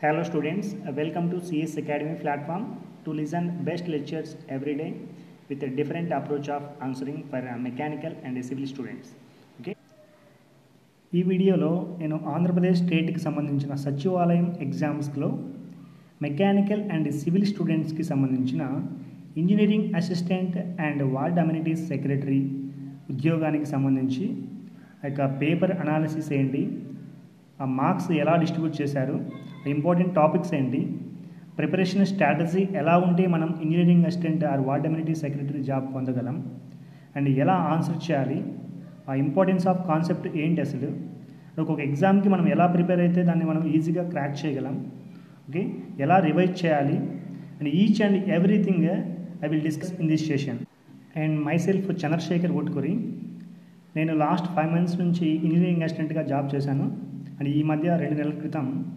Hello students, Uh, welcome to CS Academy platform to listen best lectures every day with a different approach of answering for uh, mechanical and civil students. Okay. ఈ వీడియోలో నేను ఆంధ్రప్రదేశ్ స్టేట్కి సంబంధించిన సచివాలయం ఎగ్జామ్స్లో mechanical and civil స్టూడెంట్స్కి సంబంధించిన engineering assistant and ward amenities secretary ఉద్యోగానికి సంబంధించి ఆ యొక్క పేపర్ అనాలిసిస్ ఏంటి ఆ మార్క్స్ ఎలా డిస్ట్రిబ్యూట్ చేశారు ఇంపార్టెంట్ టాపిక్స్ ఏంటి? ప్రిపరేషన్ స్ట్రాటజీ ఎలా ఉంటే మనం engineering assistant or ward amenity secretary job పొందగలం? అండ్ ఎలా ఆన్సర్ చేయాలి? ఆ ఇంపార్టెన్స్ ఆఫ్ కాన్సెప్ట్ ఏంటి అసలు? ఒక ఎగ్జామ్కి మనం ఎలా ప్రిపేర్ అయితే దాన్ని మనం ఈజీగా క్రాక్ చేయగలం? ఓకే? ఎలా రివైజ్ చేయాలి? And each and everything I will discuss in this session. And myself Chandrasekhar Otkuri నేను లాస్ట్ ఫైవ్ మంత్స్ నుంచి ఇంజనీరింగ్ అసిస్టెంట్గా జాబ్ చేశాను. అండ్ ఈ మధ్య రెండు నెలల క్రితం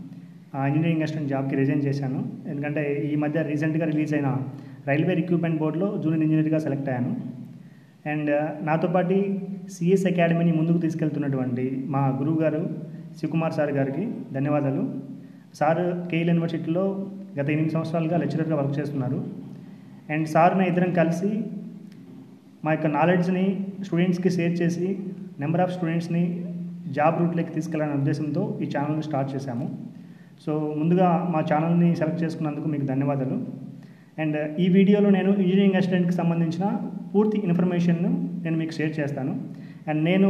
ఇంజనీరింగ్ అసిస్టెంట్ జాబ్కి రిజైన్ చేశాను. ఎందుకంటే ఈ మధ్య రీసెంట్గా రిలీజ్ అయిన రైల్వే రిక్రూట్మెంట్ బోర్డులో జూనియర్ ఇంజనీర్గా సెలెక్ట్ అయ్యాను. అండ్ నాతో పాటు సిఎస్ అకాడమీని ముందుకు తీసుకెళ్తున్నటువంటి మా గురువు గారు శివకుమార్ సార్ గారికి ధన్యవాదాలు. సార్ కేఎల్ యూనివర్సిటీలో గత ఎనిమిది సంవత్సరాలుగా లెక్చరర్గా వర్క్ చేస్తున్నారు. అండ్ సార్ని ఇద్దరం కలిసి మా యొక్క నాలెడ్జ్ని స్టూడెంట్స్కి షేర్ చేసి నెంబర్ ఆఫ్ స్టూడెంట్స్ని జాబ్ రూట్లోకి తీసుకెళ్ళాలనే ఉద్దేశంతో ఈ ఛానల్ని స్టార్ట్ చేశాము. సో ముందుగా మా ఛానల్ని సెలెక్ట్ చేసుకున్నందుకు మీకు ధన్యవాదాలు. అండ్ ఈ వీడియోలో నేను ఇంజనీరింగ్ అసిస్టెంట్కి సంబంధించిన పూర్తి ఇన్ఫర్మేషన్ను నేను మీకు షేర్ చేస్తాను. అండ్ నేను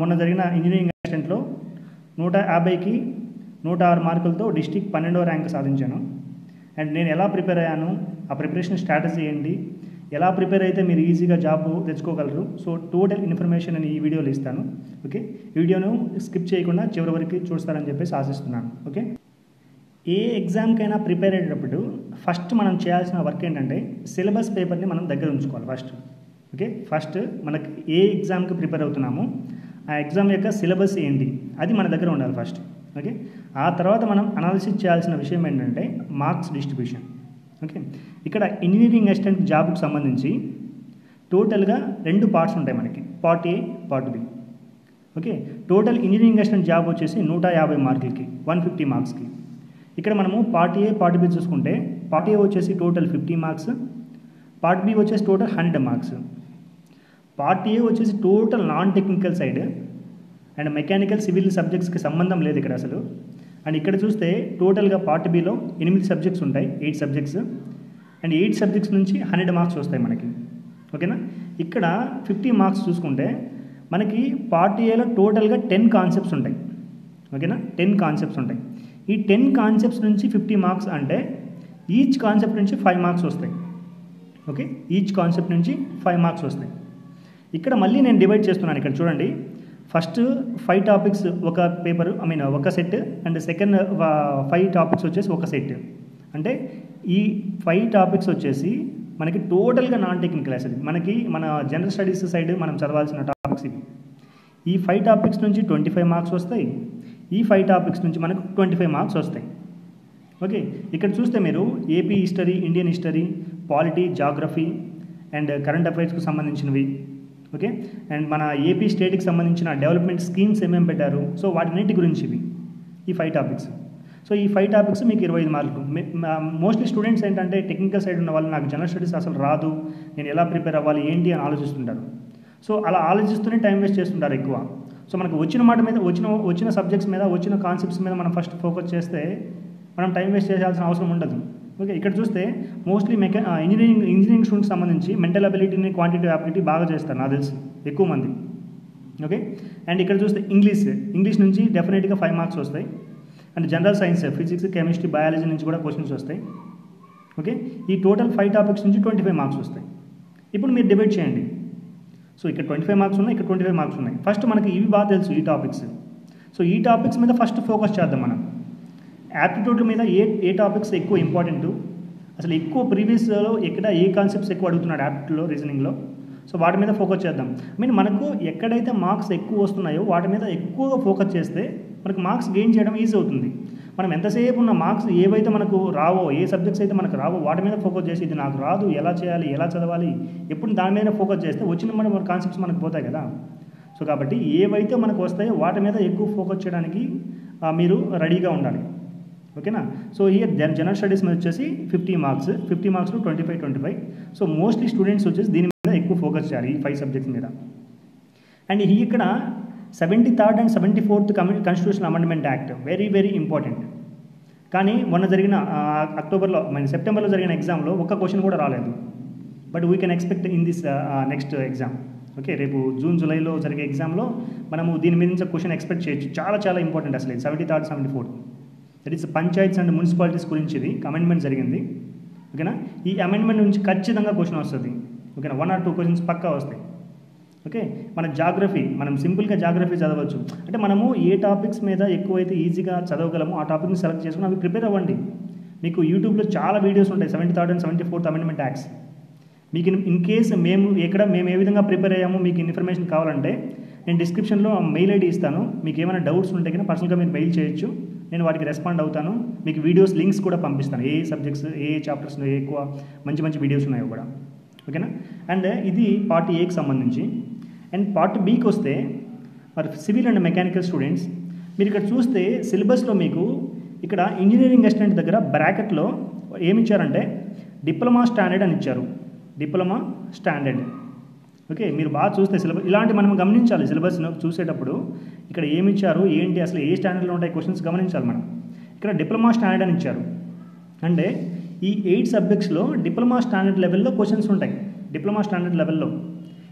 మొన్న జరిగిన ఇంజనీరింగ్ అసిస్టెంట్లో నూట యాభైకి నూట ఆరు మార్కులతో డిస్టిక్ పన్నెండో ర్యాంక్ సాధించాను. అండ్ నేను ఎలా ప్రిపేర్ అయ్యాను ఆ ప్రిపరేషన్ స్ట్రాటజీ ఏంటి ఎలా ప్రిపేర్ అయితే మీరు ఈజీగా జాబ్ తెచ్చుకోగలరు సో టోటల్ ఇన్ఫర్మేషన్ నేను ఈ వీడియోలో ఇస్తాను. ఓకే? వీడియోను స్కిప్ చేయకుండా చివరి వరకు చూస్తారని చెప్పేసి ఆశిస్తున్నాను. ఓకే? ఏ ఎగ్జామ్కైనా ప్రిపేర్ అయ్యేటప్పుడు ఫస్ట్ మనం చేయాల్సిన వర్క్ ఏంటంటే సిలబస్ పేపర్ని మనం దగ్గర ఉంచుకోవాలి ఫస్ట్. ఓకే? ఫస్ట్ మనకి ఏ ఎగ్జామ్కి ప్రిపేర్ అవుతున్నామో ఆ ఎగ్జామ్ యొక్క సిలబస్ ఏంటి? అది మన దగ్గర ఉండాలి ఫస్ట్. ఓకే? ఆ తర్వాత మనం అనాలిసిస్ చేయాల్సిన విషయం ఏంటంటే మార్క్స్ డిస్ట్రిబ్యూషన్. ఓకే? ఇక్కడ ఇంజనీరింగ్ అసిస్టెంట్ జాబ్కి సంబంధించి టోటల్గా రెండు పార్ట్స్ ఉంటాయి మనకి. Part A part B. Okay? Total engineering assistant job వచ్చేసి నూట యాభై మార్కులకి వన్ ఫిఫ్టీ మార్క్స్కి. ఇక్కడ మనము పార్ట్ ఏ పార్ట్ బి చూసుకుంటే పార్ట్ ఏ వచ్చేసి total fifty marks part B వచ్చేసి total hundred marks part A వచ్చేసి total non technical side and mechanical civil సబ్జెక్ట్స్కి సంబంధం లేదు ఇక్కడ అసలు. అండ్ ఇక్కడ చూస్తే టోటల్గా పార్ట్ బిలో ఎనిమిది సబ్జెక్ట్స్ ఉంటాయి eight subjects and eight subjects నుంచి హండ్రెడ్ మార్క్స్ వస్తాయి మనకి. ఓకేనా ఇక్కడ ఫిఫ్టీ మార్క్స్ చూసుకుంటే మనకి పార్ట్ ఏలో టోటల్గా టెన్ కాన్సెప్ట్స్ ఉంటాయి. ఓకేనా టెన్ కాన్సెప్ట్స్ ఉంటాయి. ఈ టెన్ కాన్సెప్ట్స్ నుంచి ఫిఫ్టీ మార్క్స్ అంటే ఈచ్ కాన్సెప్ట్ నుంచి ఫైవ్ మార్క్స్ వస్తాయి. ఓకే ఈచ్ కాన్సెప్ట్ నుంచి ఫైవ్ మార్క్స్ వస్తాయి. ఇక్కడ మళ్ళీ నేను డివైడ్ చేస్తున్నాను ఇక్కడ చూడండి. ఫస్ట్ ఫైవ్ టాపిక్స్ ఒక పేపర్ ఐ మీన్ ఒక set and second five topics వచ్చేసి ఒక సెట్ అంటే ఈ ఫైవ్ టాపిక్స్ వచ్చేసి మనకి టోటల్గా నాన్ టెక్నికల్ అసలు మనకి మన జనరల్ స్టడీస్ సైడ్ మనం చదవాల్సిన టాపిక్స్ ఇవి. ఈ ఫైవ్ టాపిక్స్ నుంచి ట్వంటీ ఫైవ్ మార్క్స్ వస్తాయి. ఈ ఫైవ్ టాపిక్స్ నుంచి మనకు ట్వంటీ ఫైవ్ మార్క్స్ వస్తాయి. ఓకే ఇక్కడ చూస్తే మీరు AP history Indian history polity geography and current అఫైర్స్కు సంబంధించినవి. ఓకే అండ్ మన ఏపీ స్టేట్కి సంబంధించిన డెవలప్మెంట్ స్కీమ్స్ ఏమేమి పెట్టారు? సో వాటిన్నిటి గురించి ఇవి. ఈ ఫైవ్ టాపిక్స్ సో ఈ ఫైవ్ టాపిక్స్ మీకు ఇరవై ఐదు మార్కులు. మోస్ట్లీ స్టూడెంట్స్ ఏంటంటే టెక్నికల్ సైడ్ ఉన్న వాళ్ళు నాకు జనరల్ స్టడీస్ అసలు రాదు. నేను ఎలా ప్రిపేర్ అవ్వాలి? ఏంటి అని ఆలోచిస్తుంటారు. సో అలా ఆలోచిస్తూనే టైం వేస్ట్ చేస్తుంటారు ఎక్కువ. సో మనకు వచ్చిన మాట మీద వచ్చిన వచ్చిన సబ్జెక్ట్స్ మీద వచ్చిన కాన్సెప్ట్స్ మీద మనం ఫస్ట్ ఫోకస్ చేస్తే మనం టైం వేస్ట్ చేయాల్సిన అవసరం ఉండదు. ఓకే ఇక్కడ చూస్తే mostly mecha engineering engineering students సంబంధించి మెంటల్ అబిలిటీని క్వాంటిటీ అబిలిటీ బాగా చేస్తారు నాకు తెలిసి ఎక్కువ మంది. ఓకే అండ్ ఇక్కడ చూస్తే ఇంగ్లీష్ ఇంగ్లీష్ నుంచి డెఫినెట్గా ఫైవ్ మార్క్స్ వస్తాయి. And general science physics chemistry biology నుంచి కూడా క్వశ్చన్స్ వస్తాయి. ఓకే ఈ టోటల్ ఫైవ్ టాపిక్స్ నుంచి ట్వంటీ ఫైవ్ మార్క్స్ వస్తాయి. ఇప్పుడు మీరు డిబేట్ చేయండి. సో ఇక్కడ ట్వంటీ ఫైవ్ మార్క్స్ ఉన్నాయి ఇక్కడ ట్వంటీ ఫైవ్ మార్క్స్ ఉన్నాయి. ఫస్ట్ మనకి ఇవి బాగా తెలుసు ఈ టాపిక్స్ సో ఈ టాపిక్స్ మీద ఫస్ట్ ఫోకస్ చేద్దాం మనం. యాప్టిట్యూడ్ మీద ఏ ఏ టాపిక్స్ ఎక్కువ ఇంపార్టెంట్ అసలు ఎక్కువ ప్రీవియస్లో ఎక్కడ ఏ కాన్సెప్ట్స్ ఎక్కువ అడుగుతున్నాడు యాప్టిట్యూడ్లో రీజనింగ్లో సో వాటి మీద ఫోకస్ చేద్దాం. మీన్ మనకు ఎక్కడైతే మార్క్స్ ఎక్కువ వస్తున్నాయో వాటి మీద ఎక్కువగా ఫోకస్ చేస్తే మనకు మార్క్స్ గెయిన్ చేయడం ఈజీ అవుతుంది. మనం ఎంతసేపు ఉన్న మార్క్స్ ఏవైతే మనకు రావో ఏ సబ్జెక్ట్స్ అయితే మనకు రావో వాటి మీద ఫోకస్ చేసి ఇది నాకు రాదు ఎలా చేయాలి ఎలా చదవాలి ఎప్పుడు దాని మీద ఫోకస్ చేస్తే వచ్చిన మన కాన్సెప్ట్స్ మనకు పోతాయి కదా. సో కాబట్టి ఏవైతే మనకు వస్తాయో వాటి మీద ఎక్కువ ఫోకస్ చేయడానికి మీరు రెడీగా ఉండాలి. ఓకేనా? సో ఇయర్ జనరల్ స్టడీస్ మీద వచ్చేసి fifty marks fifty మార్క్స్లో twenty five twenty five so mostly students వచ్చేసి దీని మీద ఎక్కువ ఫోకస్ చేయాలి ఈ ఫైవ్ సబ్జెక్ట్స్ మీద. అండ్ ఇక్కడ seventy third and seventy fourth కమి constitution amendment act very very important కానీ మొన్న జరిగిన అక్టోబర్లో మన సెప్టెంబర్లో జరిగిన ఎగ్జామ్లో ఒక్క క్వశ్చన్ కూడా రాలేదు. But we can expect in this next exam okay రేపు జూన్ జూలైలో జరిగే ఎగ్జామ్లో మనము దీని మీద నుంచి క్వశ్చన్ ఎక్స్పెక్ట్ చేయొచ్చు. చాలా చాలా ఇంపార్టెంట్ అసలు seventy third seventy fourth that is panchayats and municipalities గురించి ఇది. అమెండ్మెంట్ జరిగింది. ఓకేనా ఈ అమెండ్మెంట్ నుంచి ఖచ్చితంగా క్వశ్చన్ వస్తుంది. ఓకేనా వన్ ఆర్ టూ క్వశ్చన్స్ పక్కా వస్తాయి. ఓకే? మన జాగ్రఫీ మనం సింపుల్గా జాగ్రఫీ చదవచ్చు. అంటే మనము ఏ టాపిక్స్ మీద ఎక్కువైతే ఈజీగా చదవగలమో ఆ టాపిక్ని సెలెక్ట్ చేసుకుని అవి ప్రిపేర్ అవ్వండి. మీకు యూట్యూబ్లో చాలా వీడియోస్ ఉంటాయి. Seventy third and seventy fourth amendment acts. మీకు ఇన్ కేస్ మేము ఎక్కడ మేము ఏ విధంగా ప్రిపేర్ అయ్యామో మీకు ఇన్ఫర్మేషన్ కావాలంటే నేను డిస్క్రిప్షన్లో మెయిల్ ఐడి ఇస్తాను. మీకు ఏమైనా డౌట్స్ ఉంటే కనుక పర్సనల్గా మీరు మెయిల్ చేయొచ్చు. నేను వాటికి రెస్పాండ్ అవుతాను. మీకు వీడియోస్ లింక్స్ కూడా పంపిస్తాను. ఏ సబ్జెక్ట్స్ ఏ చాప్టర్స్లో ఎక్కువ మంచి మంచి వీడియోస్ ఉన్నాయో కూడా. ఓకేనా? అండ్ ఇది పార్టీ ఏకి సంబంధించి. అండ్ పార్ట్ బీకి వస్తే మరి సివిల్ అండ్ మెకానికల్ స్టూడెంట్స్ మీరు ఇక్కడ చూస్తే సిలబస్లో మీకు ఇక్కడ ఇంజనీరింగ్ అసిస్టెంట్ దగ్గర బ్రాకెట్లో ఏమి ఇచ్చారంటే డిప్లొమా స్టాండర్డ్ అని ఇచ్చారు. Diploma standard. ఓకే మీరు బాగా చూస్తే సిలబస్ ఇలాంటి మనం గమనించాలి సిలబస్ చూసేటప్పుడు. ఇక్కడ ఏమి ఇచ్చారు ఏంటి అసలు ఏ స్టాండర్డ్లో ఉంటాయి క్వశ్చన్స్ గమనించాలి మనం. ఇక్కడ డిప్లొమా స్టాండర్డ్ అని ఇచ్చారు. అంటే ఈ ఎయిట్ సబ్జెక్ట్స్లో డిప్లొమా స్టాండర్డ్ లెవెల్లో క్వశ్చన్స్ ఉంటాయి. డిప్లొమా స్టాండర్డ్ లెవెల్లో.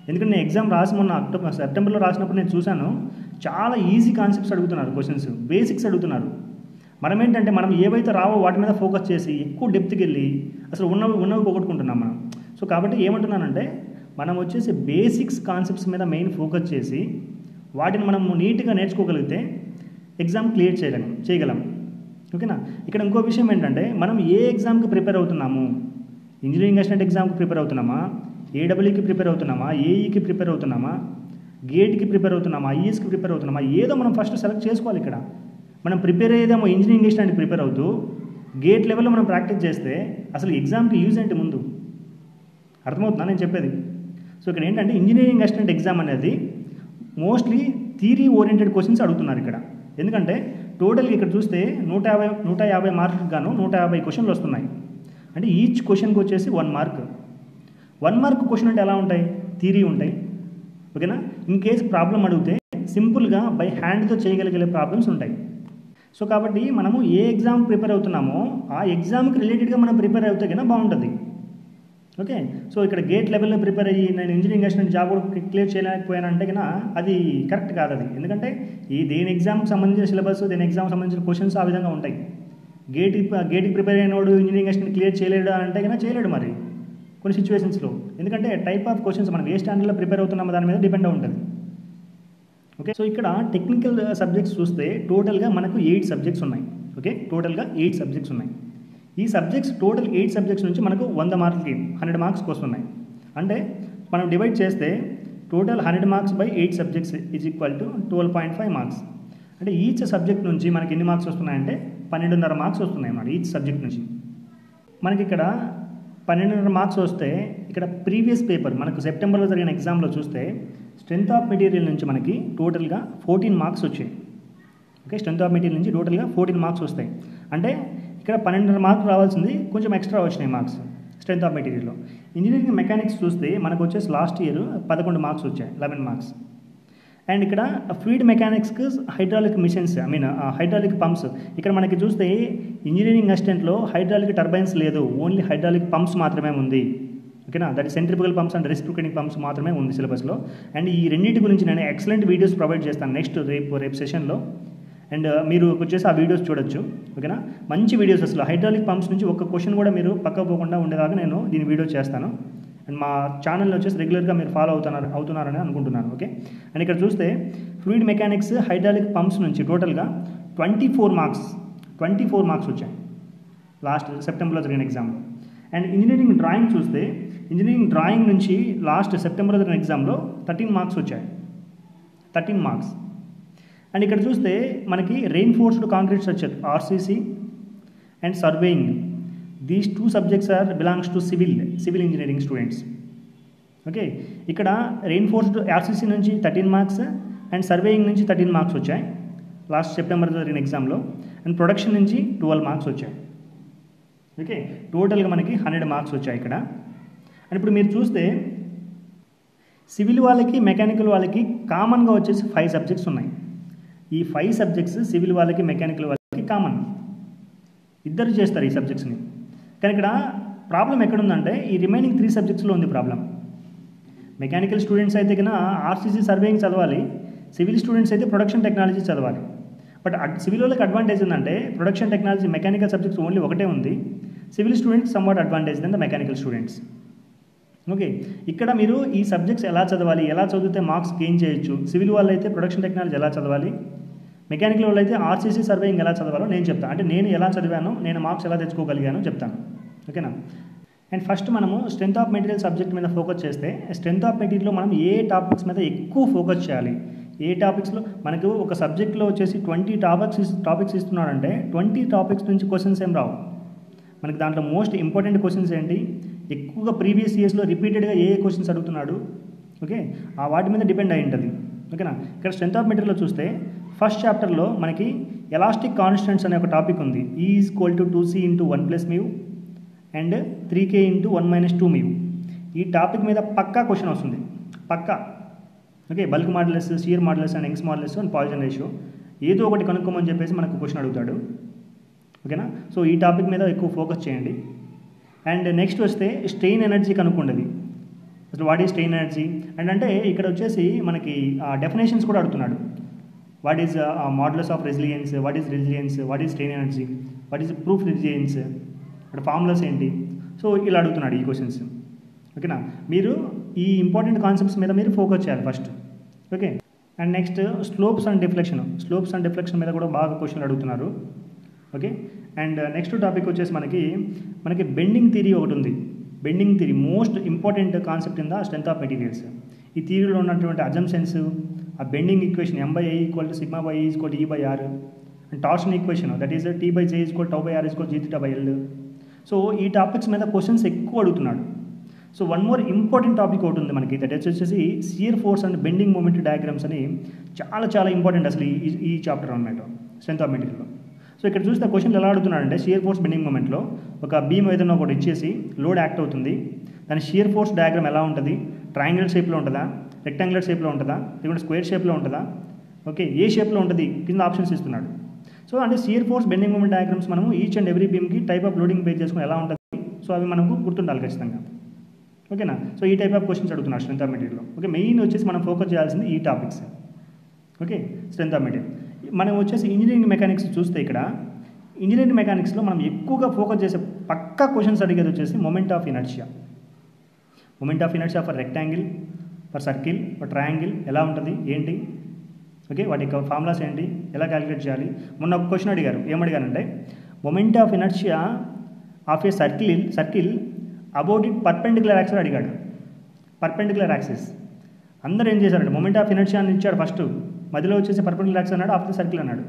ఎందుకంటే నేను ఎగ్జామ్ రాసి మొన్న అక్టోబర్ సెప్టెంబర్లో రాసినప్పుడు నేను చూశాను చాలా ఈజీ కాన్సెప్ట్స్ అడుగుతున్నారు క్వశ్చన్స్ బేసిక్స్ అడుగుతున్నారు. మనం ఏంటంటే మనం ఏవైతే రావో వాటి మీద ఫోకస్ చేసి ఎక్కువ డెప్త్కి వెళ్ళి అసలు ఉన్నవి ఉన్నవి పోగొట్టుకుంటున్నాం మనం. సో కాబట్టి ఏమంటున్నానంటే మనం వచ్చేసి బేసిక్స్ కాన్సెప్ట్స్ మీద మెయిన్ ఫోకస్ చేసి వాటిని మనం నీట్గా నేర్చుకోగలిగితే ఎగ్జామ్ క్లియర్ చేయగలం చేయగలం. ఓకేనా? ఇక్కడ ఇంకో విషయం ఏంటంటే మనం ఏ ఎగ్జామ్కి ప్రిపేర్ అవుతున్నాము? ఇంజనీరింగ్ అసిస్టెంట్ ఎగ్జామ్కి ప్రిపేర్ అవుతున్నామా? ఏడబ్ల్యూకి ప్రిపేర్ అవుతున్నామా? ఏఈకి ప్రిపేర్ అవుతున్నామా? గేట్కి ప్రిపేర్ అవుతున్నామా? ఐఎస్కి ప్రిపేర్ అవుతున్నామా? ఏదో మనం ఫస్ట్ సెలెక్ట్ చేసుకోవాలి ఇక్కడ. మనం ప్రిపేర్ అయ్యేదేమో ఇంజనీరింగ్ అసిస్టెంట్కి ప్రిపేర్ అవుతూ గేట్ లెవెల్లో మనం ప్రాక్టీస్ చేస్తే అసలు ఎగ్జామ్కి యూజ్ ఏంటి ముందు? అర్థమవుతుందా నేను చెప్పేది? సో ఇక్కడ ఏంటంటే ఇంజనీరింగ్ అసిస్టెంట్ ఎగ్జామ్ అనేది మోస్ట్లీ థీరీ ఓరియంటెడ్ క్వశ్చన్స్ అడుగుతున్నారు ఇక్కడ. ఎందుకంటే టోటల్గా ఇక్కడ చూస్తే నూట యాభై నూట యాభై మార్కులకు గాను నూట యాభై క్వశ్చన్లు వస్తున్నాయి. అంటే ఈచ్ క్వశ్చన్కి వచ్చేసి one mark. One mark question అంటే ఎలా ఉంటాయి? థీరీ ఉంటాయి. ఓకేనా ఇన్ కేస్ ప్రాబ్లం అడిగితే సింపుల్గా బై హ్యాండ్తో చేయగలిగే ప్రాబ్లమ్స్ ఉంటాయి. సో కాబట్టి మనము ఏ ఎగ్జామ్ ప్రిపేర్ అవుతున్నామో ఆ ఎగ్జామ్కి రిలేటెడ్గా మనం ప్రిపేర్ అవుతే కన్నా బాగుంటుంది. ఓకే సో ఇక్కడ గేట్ లెవెల్లో ప్రిపేర్ అయ్యి నేను ఇంజనీరింగ్ అసిస్టెంట్ జాబ్ కూడా క్లియర్ చేయలేకపోయానంటే కన్నా అది కరెక్ట్ కాదు అది. ఎందుకంటే ఈ దేని ఎగ్జామ్కి సంబంధించిన సిలబస్ దేని ఎగ్జామ్కి సంబంధించిన క్వశ్చన్స్ ఆ విధంగా ఉంటాయి. గేట్ గేట్కి ప్రిపేర్ అయినవాడు ఇంజనీరింగ్ అసిస్టెంట్ క్లియర్ చేయలేడు అంటే కన్నా చేయలేడు మరి. కొన్ని సిచ్యువేషన్స్లో ఎందుకంటే టైప్ ఆఫ్ క్వశ్చన్స్ మనం ఏ స్టాండర్డ్లో ప్రిపేర్ అవుతున్నామో దాని మీద డిపెండ్ అయి ఉంటుంది. ఓకే సో ఇక్కడ టెక్నికల్ సబ్జెక్ట్స్ uh, చూస్తే టోటల్గా మనకు ఎయిట్ సబ్జెక్ట్స్ ఉన్నాయి. ఓకే టోటల్గా ఎయిట్ సబ్జెక్ట్స్ ఉన్నాయి. ఈ సబ్జెక్ట్స్ టోటల్ ఎయిట్ సబ్జెక్ట్స్ నుంచి మనకు వంద మార్కులకి హండ్రెడ్ మార్క్స్ వస్తున్నాయి అంటే మనం డివైడ్ చేస్తే total hundred marks by eight subjects is equal to twelve point five marks అంటే ఈచ్ సబ్జెక్ట్ నుంచి మనకి ఎన్ని మార్క్స్ వస్తున్నాయంటే పన్నెండున్నర మార్క్స్ వస్తున్నాయి అన్నమాట ఈచ్ సబ్జెక్ట్ నుంచి. మనకి ఇక్కడ పన్నెండున్నర మార్క్స్ వస్తే ఇక్కడ ప్రీవియస్ పేపర్ మనకు సెప్టెంబర్లో జరిగిన ఎగ్జామ్లో చూస్తే స్ట్రెంత్ ఆఫ్ మెటీరియల్ నుంచి మనకి టోటల్గా ఫోర్టీన్ మార్క్స్ వచ్చాయి. ఓకే స్ట్రెంత్ ఆఫ్ మెటీరియల్ నుంచి టోటల్గా ఫోర్టీన్ మార్క్స్ వస్తాయి. అంటే ఇక్కడ పన్నెండున్నర మార్క్స్ రావాల్సింది కొంచెం ఎక్స్ట్రా వచ్చినాయి మార్క్స్ స్ట్రెంత్ ఆఫ్ మెటీరియల్లో. ఇంజనీరింగ్ మెకానిక్స్ చూస్తే మనకు వచ్చేసి లాస్ట్ ఇయర్ పదకొండు మార్క్స్ వచ్చాయి లెవెన్ మార్క్స్. అండ్ ఇక్కడ fluid మెకానిక్స్కి hydraulic machines I mean hydraulic pumps ఇక్కడ మనకి చూస్తే ఇంజనీరింగ్ అసిస్టెంట్లో హైడ్రాలిక్ టర్బైన్స్ లేదు. ఓన్లీ హైడ్రాలిక్ పంప్స్ మాత్రమే ఉంది. ఓకేనా that centrifugal pumps and reciprocating pumps మాత్రమే ఉంది సిలబస్లో అండ్ ఈ రెండింటి గురించి నేను ఎక్సలెంట్ వీడియోస్ ప్రొవైడ్ చేస్తాను నెక్స్ట్ రేపు రేపు సెషన్లో అండ్ uh, మీరు వచ్చేసి ఆ వీడియోస్ చూడొచ్చు. ఓకేనా మంచి వీడియోస్ అసలు. హైడ్రాలిక్ పంప్స్ నుంచి ఒక క్వశ్చన్ కూడా మీరు పక్క పోకుండా ఉండేలాగా నేను దీని వీడియో చేస్తాను. అండ్ మా ఛానల్ వచ్చేసి రెగ్యులర్గా మీరు ఫాలో అవుతున్నారు అవుతున్నారని అనుకుంటున్నాను ఓకే అండ్ ఇక్కడ చూస్తే ఫ్లూయిడ్ మెకానిక్స్ హైడ్రాలిక్ పంప్స్ నుంచి టోటల్గా twenty four marks twenty four marks వచ్చాయి లాస్ట్ సెప్టెంబర్లో జరిగిన ఎగ్జామ్లో అండ్ ఇంజనీరింగ్ డ్రాయింగ్ చూస్తే ఇంజనీరింగ్ డ్రాయింగ్ నుంచి లాస్ట్ సెప్టెంబర్లో జరిగిన ఎగ్జామ్లో థర్టీన్ మార్క్స్ వచ్చాయి. థర్టీన్ మార్క్స్ అండ్ ఇక్కడ చూస్తే మనకి reinforced concrete structure RCC and surveying these two subjects are belongs to civil civil engineering students okay ఇక్కడ రెయిన్ఫోర్స్డ్ ఆర్సీసీ నుంచి థర్టీన్ మార్క్స్ అండ్ సర్వేయింగ్ నుంచి థర్టీన్ మార్క్స్ వచ్చాయి. లాస్ట్ సెప్టెంబర్ జరిగిన ఎగ్జామ్లో అండ్ ప్రొడక్షన్ నుంచి ట్వెల్వ్ మార్క్స్ వచ్చాయి. Okay టోటల్గా మనకి హండ్రెడ్ మార్క్స్ వచ్చాయి ఇక్కడ. అండ్ ఇప్పుడు మీరు చూస్తే సివిల్ వాళ్ళకి మెకానికల్ వాళ్ళకి కామన్గా వచ్చేసి ఫైవ్ సబ్జెక్ట్స్ ఉన్నాయి. ఈ ఫైవ్ సబ్జెక్ట్స్ సివిల్ వాళ్ళకి మెకానికల్ వాళ్ళకి కామన్ ఇద్దరు చేస్తారు ఈ సబ్జెక్ట్స్ని కానీ ఇక్కడ ప్రాబ్లం ఎక్కడుందంటే ఈ రిమైనింగ్ త్రీ సబ్జెక్ట్స్లో ఉంది ప్రాబ్లం మెకానికల్ స్టూడెంట్స్ అయితే కన్నా ఆర్సీసీ సర్వేయింగ్ చదవాలి సివిల్ స్టూడెంట్స్ అయితే ప్రొడక్షన్ టెక్నాలజీ చదవాలి. బట్ సివిల్ వాళ్ళకి అడ్వాంటేజ్ ఏంటంటే production technology mechanical subjects only ఒకటే ఉంది. Civil students somewhat advantage than the mechanical students okay ఇక్కడ మీరు ఈ సబ్జెక్ట్స్ ఎలా చదవాలి ఎలా చదివితే మార్క్స్ గెయిన్ చేయొచ్చు? సివిల్ వాళ్ళు అయితే ప్రొడక్షన్ టెక్నాలజీ ఎలా చదవాలి? మెకానికల్ వాళ్ళు అయితే ఆర్సీసీ సర్వేయింగ్ ఎలా చదవాలో నేను చెప్తాను అంటే నేను ఎలా చదివాను నేను మార్క్స్ ఎలా తెచ్చుకోగలిగానో చెప్తాను. ఓకేనా? అండ్ ఫస్ట్ మనము స్ట్రెంత్ ఆఫ్ మెటీరియల్ సబ్జెక్ట్ మీద ఫోకస్ చేస్తే స్ట్రెంత్ ఆఫ్ మెటీరియల్లో మనం ఏ టాపిక్స్ మీద ఎక్కువ ఫోకస్ చేయాలి? ఏ టాపిక్స్లో మనకు ఒక సబ్జెక్ట్లో వచ్చేసి ట్వంటీ టాపిక్స్ టాపిక్స్ ఇస్తున్నాడంటే ట్వంటీ టాపిక్స్ నుంచి క్వశ్చన్స్ ఏం రావు. మనకి దాంట్లో మోస్ట్ ఇంపార్టెంట్ క్వశ్చన్స్ ఏంటి? ఎక్కువగా ప్రీవియస్ ఇయర్స్లో రిపీటెడ్గా ఏ ఏ క్వశ్చన్స్ అడుగుతున్నాడు? ఓకే? ఆ వాటి మీద డిపెండ్ అయి ఉంటుంది. ఓకేనా? ఇక్కడ స్ట్రెంత్ ఆఫ్ మెటీరియల్లో చూస్తే ఫస్ట్ చాప్టర్లో మనకి ఎలాస్టిక్ కాన్స్టెంట్స్ అనే ఒక టాపిక్ ఉంది. E is equal to two C into one plus mu and three K into one minus two mu ఈ టాపిక్ మీద పక్కా క్వశ్చన్ వస్తుంది. పక్కా. Okay bulk modulus shear modulus and Young's modulus and Poisson ratio ఏదో ఒకటి కనుక్కోమని చెప్పేసి మనకు question అడుగుతాడు. ఓకేనా? సో ఈ టాపిక్ మీద ఎక్కువ ఫోకస్ చేయండి. అండ్ నెక్స్ట్ వస్తే స్ట్రెయిన్ ఎనర్జీ కనుక్కుండది. అసలు what is strain energy and అంటే ఇక్కడ వచ్చేసి మనకి డెఫినేషన్స్ కూడా అడుగుతున్నాడు. What is modulus of resilience what is resilience what is strain energy what is proof resilience ఇక్కడ ఫార్ములాస్ ఏంటి? సో ఇలా అడుగుతున్నాడు ఈ క్వశ్చన్స్ ఓకేనా మీరు ఈ ఇంపార్టెంట్ కాన్సెప్ట్స్ మీద మీరు ఫోకస్ చేయాలి first okay and next slopes and deflection slopes and deflection మీద కూడా బాగా క్వశ్చన్లు అడుగుతున్నారు. ఓకే అండ్ నెక్స్ట్ టాపిక్ వచ్చేసి మనకి మనకి బెండింగ్ థిరీ ఒకటి ఉంది. Bending theory most important concept in the strength of materials ఈ థిరీలో ఉన్నటువంటి అజంప్షన్స్ ఆ bending equation M by A equal to sigma by equal E by R and torsion equation that is T by J equal tau by R equal G by L so ఈ topics మీద questions ఎక్కువ అడుగుతున్నాడు. So one more important topic ఒకటి ఉంది మనకి. That వచ్చేసి shear force and bending moment diagrams అని చాలా చాలా ఇంపార్టెంట్ అసలు ఈ ఈ చాప్టర్ అనమాట స్ట్రెంత్ ఆఫ్ మెటీరియల్లో సో ఇక్కడ చూస్తే క్వశ్చన్ ఎలా అడుగుతున్నాడంటే షియర్ ఫోర్స్ బెండింగ్ మూమెంట్లో ఒక బీమ్ ఏదైనా ఒకటి ఇచ్చేసి లోడ్ యాక్ట్ అవుతుంది. దాని షియర్ ఫోర్స్ డయాగ్రామ్ ఎలా ఉంటుంది? ట్రయాంగిల్ షేప్లో ఉంటుందా? రెక్టాంగులర్ షేప్లో ఉంటుందా? లేకుంటే స్క్వేర్ షేప్లో ఉంటుందా? ఓకే ఏ షేప్లో ఉంటుంది? కింద ఆప్షన్స్ ఇస్తున్నాడు. సో అంటే shear force bending moment diagrams మనము ఈచ్ అండ్ ఎవ్రీ బీమ్కి టైప్ ఆఫ్ లోడింగ్ బేస్ చేసుకుని ఎలా ఉంటుంది? సో అవి మనకు గుర్తుండాలి ఖచ్చితంగా. ఓకేనా సో ఈ టైప్ ఆఫ్ క్వశ్చన్స్ అడుగుతున్నాడు స్ట్రెంత్ ఆఫ్ మెటీరియల్లో ఓకే మెయిన్ వచ్చేసి మనం ఫోకస్ చేయాల్సింది ఈ topics okay strength of material మనం వచ్చేసి ఇంజనీరింగ్ మెకానిక్స్ చూస్తే ఇక్కడ ఇంజనీరింగ్ మెకానిక్స్లో మనం ఎక్కువగా ఫోకస్ చేసే పక్కా క్వశ్చన్స్ అడిగేది వచ్చేసి moment of inertia moment of inertia for rectangle for circle for triangle ఎలా ఉంటుంది ఏంటి? ఓకే వాటి యొక్క ఫార్ములాస్ ఏంటి ఎలా క్యాలిక్యులేట్ చేయాలి? మొన్న ఒక క్వశ్చన్ అడిగారు ఏమడిగానంటే moment of inertia of a circle circle about it perpendicular axis అడిగాడు. పర్పెండికులర్ యాక్సెస్ అందరూ ఏం చేశారంటే మొమెంట్ ఆఫ్ ఇనర్షియా అని ఇచ్చాడు ఫస్ట్ మధ్యలో వచ్చేసి పర్పెండికులర్ యాక్సెస్ అన్నాడు ఆఫ్ ది సర్కిల్ అన్నాడు.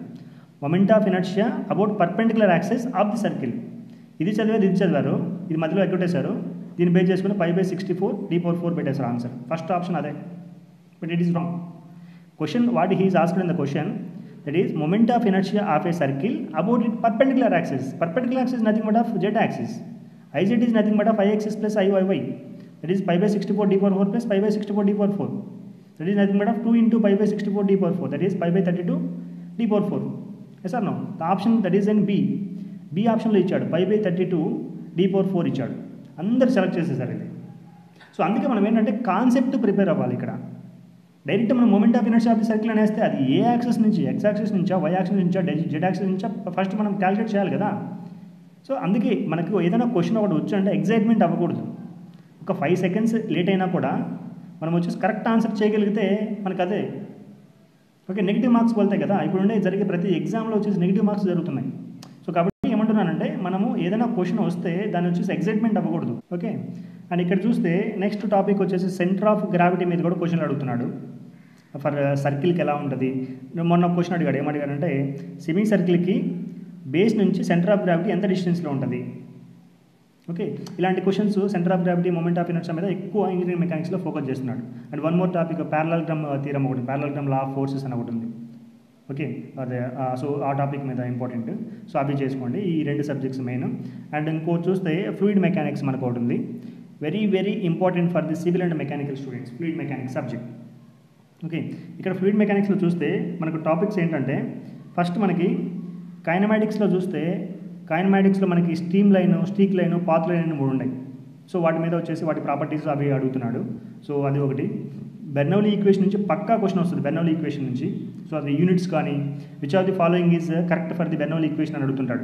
Moment of inertia about perpendicular axis of the circle ఇది చదివారు ఇది చదివారు ఇది మధ్యలో ఎగ్గొట్టేశారు. దీన్ని బేస్ చేసుకుని five by sixty four D four four పెట్టేశారు ఆన్సర్ ఫస్ట్ ఆప్షన్ అదే but it is wrong question what he's asked in the question that is moment of inertia of a circle about it perpendicular axis perpendicular axis nothing but of Z axis IZ is nothing but of IXS plus IYY. That is pi by 64 d power 4 plus pi by 64 d power 4. That is nothing but of 2 into pi by 64 d power 4. That is pi by 32 d power 4. Yes or no? The option that is in B. B ఆప్షన్లో ఇచ్చాడు pi by thirty two D power four ఇచ్చాడు అందరు select చేసేసారు ఇది. So అందుకే మనం ఏంటంటే concept prepare అవ్వాలి ఇక్కడ. డైరెక్ట్ మనం moment of inertia of the circle అనేస్తే అది ఏ యాక్సెస్ నుంచి ఎక్స్ యాక్సెస్ నుంచా వై యాక్సెస్ నుంచా జెడ్ యాక్సెస్ నుంచా ఫస్ట్ మనం క్యాలిక్యులేట్ చేయాలి కదా. సో అందుకే మనకు ఏదైనా క్వశ్చన్ ఒకటి వచ్చి అంటే ఎగ్జైట్మెంట్ అవ్వకూడదు. ఒక ఫైవ్ సెకండ్స్ లేట్ అయినా కూడా మనం వచ్చేసి కరెక్ట్ ఆన్సర్ చేయగలిగితే మనకు అదే. ఓకే నెగిటివ్ మార్క్స్ వెళ్తాయి కదా. ఇప్పుడు ఉండే జరిగే ప్రతి ఎగ్జామ్లో వచ్చేసి నెగిటివ్ మార్క్స్ జరుగుతున్నాయి. ఏమంటున్నానంటే మనము ఏదైనా క్వశ్చన్ వస్తే దాన్ని వచ్చేసి ఎగ్జైట్మెంట్ అవ్వకూడదు ఓకే అండ్ ఇక్కడ చూస్తే నెక్స్ట్ టాపిక్ వచ్చేసి సెంటర్ ఆఫ్ గ్రావిటీ మీద కూడా క్వశ్చన్ అడుగుతున్నాడు. ఫర్ సర్కిల్కి uh, ఎలా ఉంటుంది? మొన్న క్వశ్చన్ అడిగాడు ఏమడిగాడంటే సెమీ సర్కిల్కి బేస్ నుంచి సెంటర్ ఆఫ్ గ్రావిటీ ఎంత డిస్టెన్స్లో ఉంటుంది? ఓకే ఇలాంటి questions centre of gravity moment of inertia మీద ఎక్కువ ఇంజనీరింగ్ మెకానిక్స్లో ఫోకస్ చేస్తున్నాడు. And one more topic parallelogram theorem theorem ఒకటి ప్యారలగ్రామ్ లా ఆఫ్ ఫోర్సెస్ అని ఒకటి ఉంది. ఓకే అదే సో ఆ టాపిక్ మీద ఇంపార్టెంట్. సో అవి చేసుకోండి ఈ రెండు సబ్జెక్ట్స్ మెయిన్. అండ్ ఇంకోటి చూస్తే ఫ్లూయిడ్ మెకానిక్స్ మనకు ఒకటి ఉంది. Very very important for the civil and mechanical students fluid mechanics subject. Okay ఇక్కడ ఫ్లూయిడ్ మెకానిక్స్లో చూస్తే మనకు టాపిక్స్ ఏంటంటే ఫస్ట్ మనకి కైనమాటిక్స్లో చూస్తే కైనమాటిక్స్లో మనకి stream line streak line path line అని మూడు ఉన్నాయి. సో వాటి మీద వచ్చేసి వాటి ప్రాపర్టీస్ అవి అడుగుతున్నాడు. సో అది ఒకటి. బెర్నౌలీ ఈక్వేషన్ నుంచి పక్కా క్వశ్చన్ వస్తుంది బెర్నౌలీ ఈక్వేషన్ నుంచి. సో అది యూనిట్స్ కానీ which of the following is correct for the Bernoulli equation అని అడుగుతుంటాడు.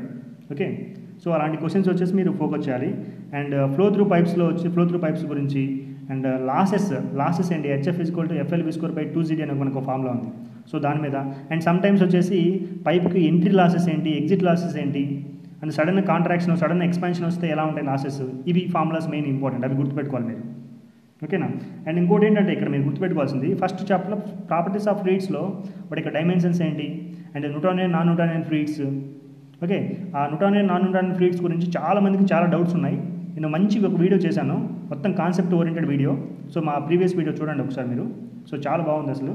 ఓకే సో అలాంటి క్వశ్చన్స్ వచ్చేసి మీరు ఫోకస్ చేయాలి. అండ్ ఫ్లో త్రూ పైప్స్లో వచ్చి ఫ్లో త్రూ పైప్స్ గురించి అండ్ లాసెస్ లాసెస్ ఏంటి? HF is equal to FL v square by two GD అనే మనకు ఫామ్లో ఉంది. సో దాని మీద. అండ్ సమ్ టైమ్స్ వచ్చేసి పైప్కి ఎంట్రీ లాసెస్ ఏంటి? ఎగ్జిట్ లాసెస్ ఏంటి? And sudden contraction sudden expansion వస్తే ఎలా ఉంటాయి లాసెస్ ఇవి ఫార్ములాస్ మెయిన్ ఇంపార్టెంట్ అవి గుర్తుపెట్టుకోవాలి మీరు. ఓకేనా? అండ్ ఇంకోటి ఏంటంటే ఇక్కడ మీరు గుర్తుపెట్టుకోవాల్సింది ఫస్ట్ చాప్టర్లో ప్రాపర్టీస్ ఆఫ్ ఫ్లూయిడ్స్లో బట్ ఇక్కడ డైమెన్షన్స్ ఏంటి? And Newtonian non Newtonian fluids okay? ఆ న్యూటానియన్ నాన్ న్యూటానియన్ ఫ్లూయిడ్స్ గురించి చాలామందికి చాలా డౌట్స్ ఉన్నాయి. నేను మంచి ఒక వీడియో చేశాను. మొత్తం కాన్సెప్ట్ ఓరియంటెడ్ వీడియో సో మా ప్రీవియస్ వీడియో చూడండి ఒకసారి మీరు. సో చాలా బాగుంది అసలు.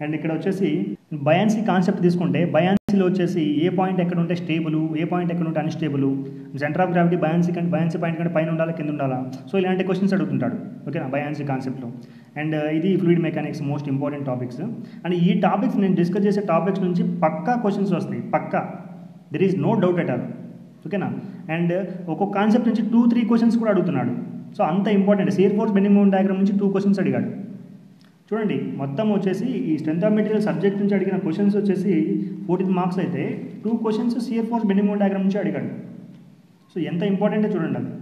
అండ్ ఇక్కడ వచ్చేసి బయాన్సీ కాన్సెప్ట్ తీసుకుంటే బయాన్సీలో వచ్చేసి ఏ పాయింట్ ఎక్కడ ఉంటే స్టేబుల్ ఏ పాయింట్ ఎక్కడ ఉంటే unstable centre of gravity buoyancy కంటే బయాన్సీ పాయింట్ కంటే పైన ఉండాలా కింద ఉండాలా? సో ఇలాంటి క్వశ్చన్స్ అడుగుతుంటాడు. ఓకేనా బయాన్సీ కాన్సెప్ట్లో అండ్ ఇది fluid mechanics most important topics and ఈ టాపిక్స్ నేను డిస్కస్ చేసే టాపిక్స్ నుంచి పక్కా క్వశ్చన్స్ వస్తాయి. పక్కా. There is no doubt at all ఓకేనా అండ్ ఒక్కొక్క కాన్సెప్ట్ నుంచి టూ త్రీ క్వశ్చన్స్ కూడా అడుగుతున్నాడు. సో అంత important shear force bending diagram నుంచి టూ క్వశ్చన్స్ అడిగాడు. చూడండి మొత్తం వచ్చేసి ఈ స్ట్రెంత్ ఆఫ్ మెటీరియల్ సబ్జెక్ట్ నుంచి అడిగిన క్వశ్చన్స్ వచ్చేసి ఫోర్టీన్ మార్క్స్ అయితే two questions shear force bending diagram నుంచి అడిగాడు. సో ఎంత ఇంపార్టెంటే చూడండి అది.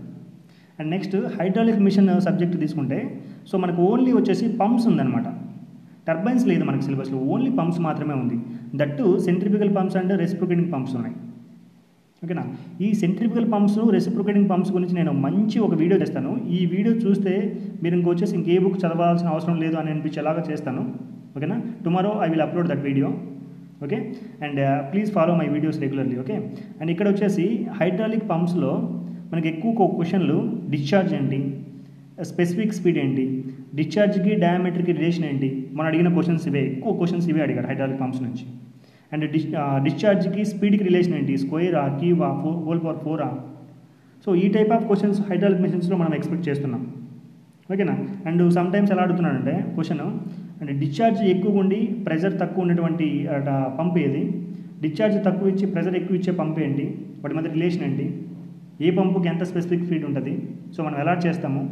And next hydraulic machine subject తీసుకుంటే సో మనకు ఓన్లీ వచ్చేసి పంప్స్ ఉందన్నమాట. టర్బైన్స్ లేదు మనకి సిలబస్లో ఓన్లీ పంప్స్ మాత్రమే ఉంది. That centrifugal pumps and reciprocating pumps ఉన్నాయి. ఓకేనా? ఈ సెంట్రిఫికల్ పంప్స్ రెసిప్రికేటింగ్ పంప్స్ గురించి నేను మంచి ఒక వీడియో చేస్తాను. ఈ వీడియో చూస్తే మీరు ఇంకొచ్చేసి ఇంకే బుక్ చదవాల్సిన అవసరం లేదు అని అనిపించేలాగా చేస్తాను. ఓకేనా? Tomorrow I will upload that video okay? And please follow my videos regularly okay? And ఇక్కడ వచ్చేసి హైడ్రాలిక్ పంప్స్లో మనకి ఎక్కువ క్వశ్చన్లు డిశ్చార్జ్ ఏంటి? Uh, స్పెసిఫిక్ స్పీడ్ ఏంటి? డిశ్చార్జ్కి డయామీటర్కి రిలేషన్ ఏంటి? మనం అడిగిన క్వశ్చన్స్ ఇవే. ఎక్కువ క్వశ్చన్స్ ఇవే అడిగారు హైడ్రాలిక్ పంప్స్ నుంచి. అండ్ డిస్ డిశ్చార్జ్కి స్పీడ్కి రిలేషన్ ఏంటి? స్క్వేరా క్యూబా ఫోర్ హోల్ పవర్ ఫోరా సో ఈ టైప్ ఆఫ్ క్వశ్చన్స్ హైడ్రాలిక్ మిషన్స్లో మనం ఎక్స్పెక్ట్ చేస్తున్నాం. ఓకేనా అండ్ సమ్ టైమ్స్ ఎలా అడుగుతున్నాడంటే క్వశ్చన్ అంటే డిశ్చార్జ్ ఎక్కువ ఉండి ప్రెజర్ తక్కువ ఉన్నటువంటి పంప్ ఏది? డిశ్చార్జ్ తక్కువ ఇచ్చి ప్రెజర్ ఎక్కువ ఇచ్చే పంప్ ఏంటి? వాటి మధ్య రిలేషన్ ఏంటి? ఏ పంపుకి ఎంత స్పెసిఫిక్ ఫీడ్ ఉంటుంది? సో మనం ఎలా చేస్తాము?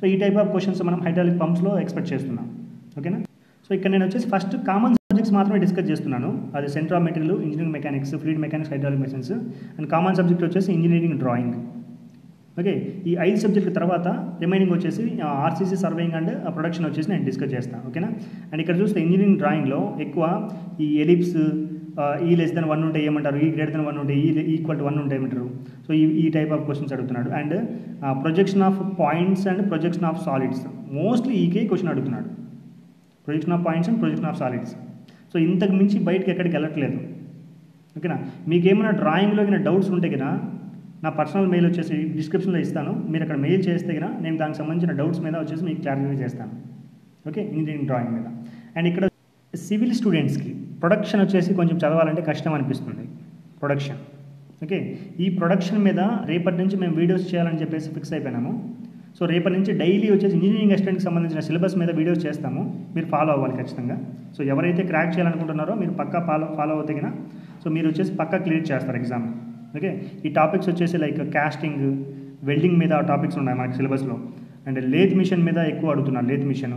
సో ఈ టైప్ ఆఫ్ క్వశ్చన్స్ మనం హైడ్రాలిక్ పంప్స్లో ఎక్స్పెక్ట్ చేస్తున్నాం. ఓకేనా సో ఇక్కడ నేను వచ్చేసి ఫస్ట్ కామన్ సబ్జెక్ట్స్ మాత్రమే డిస్కస్ చేస్తున్నాను. అది centre of material engineering mechanics fluid mechanics hydraulic machines and common subject వచ్చేసి ఇంజనీరింగ్ డ్రాయింగ్ ఓకే ఈ ఐదు సబ్జెక్టుల తర్వాత రిమైనింగ్ వచ్చేసి ఆర్సీసీ సర్వేయింగ్ అండ్ ప్రొడక్షన్ వచ్చేసి నేను డిస్కస్ చేస్తాను ఓకేనా అండ్ ఇక్కడ చూస్తే ఇంజనీరింగ్ డ్రాయింగ్లో ఎక్కువ ఈ ఎలిప్స్ ఈ లెస్ దెన్ వన్ ఉంటే ఏమంటారు? ఈ గ్రేటర్ దెన్ వన్ ఉంటే ఈ ఈక్వల్ టు వన్ ఉంటే ఏమంటారు? సో ఈ ఈ టైప్ ఆఫ్ క్వశ్చన్స్ అడుగుతున్నాడు. And projection of points and projection of solids mostly ఈకే question అడుగుతున్నాడు. Projection of points and projection of solids so ఇంతకు మించి బయటకి ఎక్కడికి వెళ్ళట్లేదు. ఓకేనా? మీకు ఏమైనా డ్రాయింగ్లో కింద డౌట్స్ ఉంటే కదా నా పర్సనల్ మెయిల్ వచ్చేసి డిస్క్రిప్షన్లో ఇస్తాను. మీరు అక్కడ మెయిల్ చేస్తే కదా నేను దానికి సంబంధించిన డౌట్స్ మీద వచ్చేసి మీకు క్లారిఫై చేస్తాను. ఓకే? ఇంజనీరింగ్ డ్రాయింగ్ మీద. అండ్ ఇక్కడ సివిల్ స్టూడెంట్స్కి ప్రొడక్షన్ వచ్చేసి కొంచెం చదవాలంటే కష్టం అనిపిస్తుంది. Production okay? ఈ ప్రొడక్షన్ మీద రేపటి నుంచి మేము వీడియోస్ చేయాలని చెప్పేసి ఫిక్స్ అయిపోయినాము. సో రేపటి నుంచి డైలీ వచ్చేసి ఇంజనీరింగ్ అసిస్టెంట్కి సంబంధించిన సిలబస్ మీద వీడియోస్ చేస్తాము. మీరు ఫాలో అవ్వాలి ఖచ్చితంగా. సో ఎవరైతే క్రాక్ చేయాలనుకుంటున్నారో మీరు పక్కా ఫాలో ఫాలో అవుతే సో మీరు వచ్చేసి పక్కా క్లియర్ చేస్తారు ఎగ్జామ్. ఓకే? ఈ టాపిక్స్ వచ్చేసి లైక్ కాస్టింగ్ వెల్డింగ్ మీద టాపిక్స్ ఉన్నాయి మనకి సిలబస్లో. అండ్ లేత్ మిషన్ మీద ఎక్కువ అడుగుతున్నారు లేత్ మిషన్.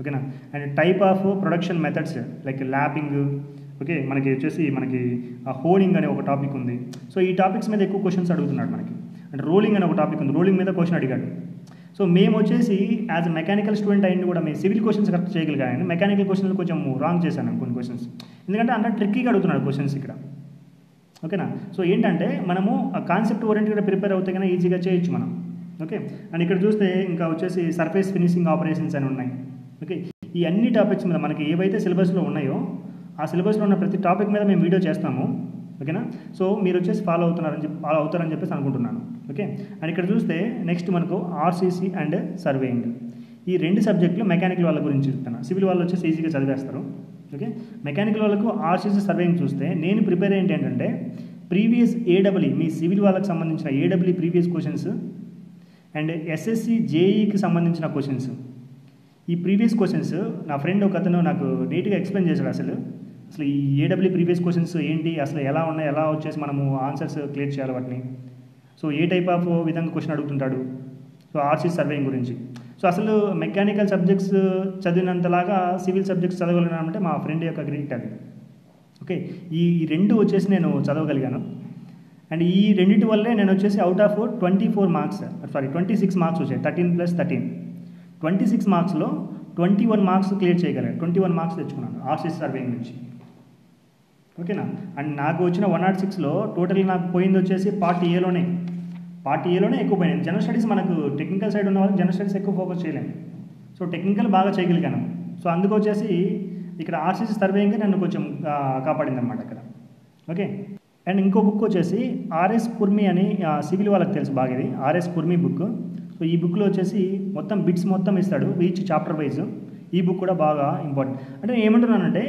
ఓకేనా? And type of production methods like lapping. Okay? మనకి వచ్చేసి మనకి హోలింగ్ అనే ఒక టాపిక్ ఉంది. సో ఈ టాపిక్స్ మీద ఎక్కువ క్వశ్చన్స్ అడుగుతున్నాడు మనకి. అండ్ రోలింగ్ అనే ఒక టాపిక్ ఉంది. రోలింగ్ మీద క్వశ్చన్ అడిగాడు. సో మేము వచ్చేసి యాజ్ అ మెకానికల్ స్టూడెంట్ అయింది కూడా మేము సివిల్ క్వశ్చన్స్ కరెక్ట్ చేయగలిగాను మెకానికల్ క్వశ్చన్లు కొంచెం రాంగ్ చేశాను కొన్ని క్వశ్చన్స్ ఎందుకంటే అంత ట్రిక్కీగా అడుగుతున్నాడు క్వశ్చన్స్ ఇక్కడ. ఓకేనా? సో ఏంటంటే మనము ఆ కాన్సెప్ట్ ఓరియంటెడ్గా ప్రిపేర్ అవుతే కన్నా ఈజీగా చేయొచ్చు మనం. ఓకే? అండ్ ఇక్కడ చూస్తే ఇంకా వచ్చేసి సర్ఫేస్ ఫినిషింగ్ ఆపరేషన్స్ అని ఉన్నాయి. ఓకే? ఈ అన్ని టాపిక్స్ మీద మనకి ఏవైతే సిలబస్లో ఉన్నాయో ఆ సిలబస్లో ఉన్న ప్రతి టాపిక్ మీద మేము వీడియో చేస్తాము. ఓకేనా? సో మీరు వచ్చేసి ఫాలో అవుతున్నారని చెప్పి ఫాలో అవుతారని చెప్పేసి అనుకుంటున్నాను. ఓకే? అండ్ ఇక్కడ చూస్తే నెక్స్ట్ మనకు ఆర్సీసీ అండ్ సర్వేయింగ్ ఈ రెండు సబ్జెక్టులు మెకానికల్ వాళ్ళ గురించి చెప్తాను సివిల్ వాళ్ళు వచ్చేసి ఈజీగా చదివేస్తారు. ఓకే? మెకానికల్ వాళ్ళకు ఆర్సీసీ సర్వేయింగ్ చూస్తే నేను ప్రిపేర్ ఏంటి ఏంటంటే ప్రీవియస్ ఏడబ్ల్యూ మీ సివిల్ వాళ్ళకి సంబంధించిన AW previous questions and SSC జేఈకి సంబంధించిన క్వశ్చన్స్ ఈ ప్రీవియస్ క్వశ్చన్స్ నా ఫ్రెండ్ ఒక అతను నాకు నీట్గా ఎక్స్ప్లెయిన్ చేశాడు అసలు. అసలు ఈ ఏడబ్ల్యూ ప్రీవియస్ క్వశ్చన్స్ ఏంటి? అసలు ఎలా ఉన్నాయి? ఎలా వచ్చేసి మనము ఆన్సర్స్ క్లియర్ చేయాలి వాటిని? సో ఏ టైప్ ఆఫ్ uh, విధంగా క్వశ్చన్ అడుగుతుంటాడు? సో ఆర్సీ సర్వేయింగ్ గురించి. సో అసలు మెకానికల్ సబ్జెక్ట్స్ uh, చదివినంతలాగా సివిల్ సబ్జెక్ట్స్ చదవగలిగినానంటే మా ఫ్రెండ్ యొక్క గ్రేట్ అది. ఓకే ఈ రెండు వచ్చేసి నేను చదవగలిగాను. అండ్ ఈ రెండింటి వల్లే నేను వచ్చేసి out of twenty four marks sorry twenty six marks వచ్చాయి. Thirteen plus thirteen twenty six మార్క్స్లో twenty one marks clear చేయగలిగాను. ట్వంటీ వన్ మార్క్స్ తెచ్చుకున్నాను ఆర్సీ సర్వేయింగ్ నుంచి. ఓకేనా? అండ్ నాకు వచ్చిన వన్ నాట్ సిక్స్లో టోటల్ నాకు పోయింది వచ్చేసి పార్ట్ ఏలోనే పార్ట్ ఏలోనే ఎక్కువ పోయింది జనరల్ స్టడీస్ మనకు టెక్నికల్ సైడ్ ఉన్న వాళ్ళకి జనరల్ స్టడీస్ ఎక్కువ ఫోకస్ చేయలేము సో టెక్నికల్ బాగా చేయగలిగాను. సో అందుకు వచ్చేసి ఇక్కడ ఆర్సీసీ సర్వేయింగ్ నన్ను కొంచెం కాపాడింది అనమాట ఇక్కడ. ఓకే? అండ్ ఇంకో బుక్ వచ్చేసి ఆర్ఎస్ కుర్మి అని సివిల్ వాళ్ళకి తెలుసు బాగా ఇది. ఆర్ఎస్ కుర్మి బుక్ సో ఈ బుక్లో వచ్చేసి మొత్తం బిట్స్ మొత్తం ఇస్తాడు ఈచ్ చాప్టర్ వైజ్ ఈ బుక్ కూడా బాగా ఇంపార్టెంట్ అంటే నేను ఏమంటున్నానంటే